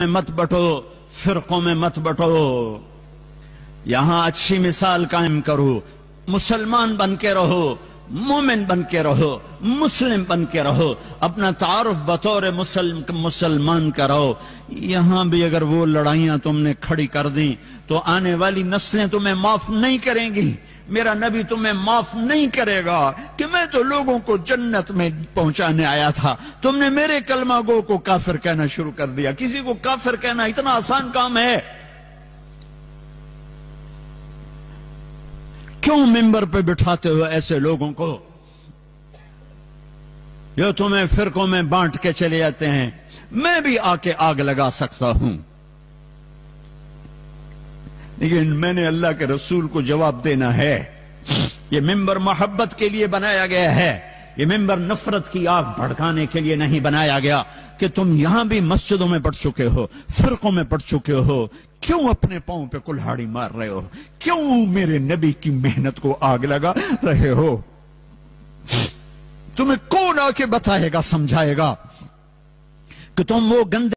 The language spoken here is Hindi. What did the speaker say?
में मत बटो, फिरकों में मत बटो। यहाँ अच्छी मिसाल कायम करो। मुसलमान बन के रहो, मोमिन बन के रहो, मुस्लिम बन के रहो। अपना तारुफ बतौर मुसलम मुसलमान का रहो यहाँ भी अगर वो लड़ाइयाँ तुमने खड़ी कर दी तो आने वाली नस्लें तुम्हें माफ़ नहीं करेंगी। मेरा नबी तुम्हें माफ़ नहीं करेगा। मैं तो लोगों को जन्नत में पहुँचाने आया था। तुमने मेरे कलमा गो को काफिर कहना शुरू कर दिया। किसी को काफिर कहना इतना आसान काम है। क्यों मेंबर पे बिठाते हो ऐसे लोगों को? जो तुम्हें फिरकों में बांट के चले जाते हैं, मैं भी आके आग लगा सकता हूँ। लेकिन मैंने अल्लाह के रसूल को जवाब देना है। ये मिंबर मोहब्बत के लिए बनाया गया है। ये मिंबर नफरत की आग भड़काने के लिए नहीं बनाया गया कि तुम यहाँ भी मस्जिदों में पढ़ चुके हो, फिरकों में पढ़ चुके हो। क्यों अपने पाँव पे कुल्हाड़ी मार रहे हो? क्यों मेरे नबी की मेहनत को आग लगा रहे हो? तुम्हें कौन आके बताएगा, समझाएगा कि तुम वो गंदे